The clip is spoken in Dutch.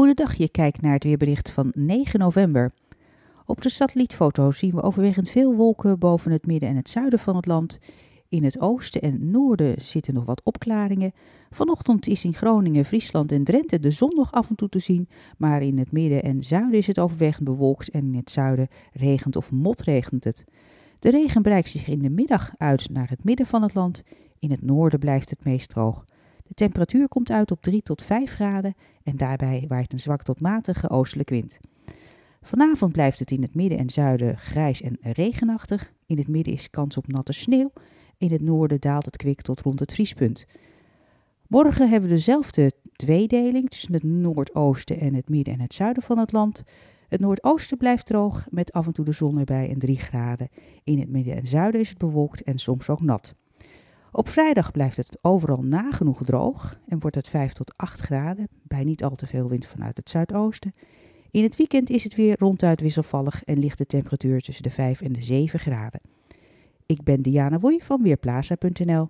Goedendag, je kijkt naar het weerbericht van 9 november. Op de satellietfoto zien we overwegend veel wolken boven het midden en het zuiden van het land. In het oosten en noorden zitten nog wat opklaringen. Vanochtend is in Groningen, Friesland en Drenthe de zon nog af en toe te zien, maar in het midden en zuiden is het overwegend bewolkt en in het zuiden regent of motregent het. De regen breidt zich in de middag uit naar het midden van het land. In het noorden blijft het meest droog. De temperatuur komt uit op 3 tot 5 graden en daarbij waait een zwak tot matige oostelijke wind. Vanavond blijft het in het midden en zuiden grijs en regenachtig. In het midden is kans op natte sneeuw. In het noorden daalt het kwik tot rond het vriespunt. Morgen hebben we dezelfde tweedeling tussen het noordoosten en het midden en het zuiden van het land. Het noordoosten blijft droog met af en toe de zon erbij en 3 graden. In het midden en zuiden is het bewolkt en soms ook nat. Op vrijdag blijft het overal nagenoeg droog en wordt het 5 tot 8 graden, bij niet al te veel wind vanuit het zuidoosten. In het weekend is het weer ronduit wisselvallig en ligt de temperatuur tussen de 5 en de 7 graden. Ik ben Diana Woei van Weerplaza.nl.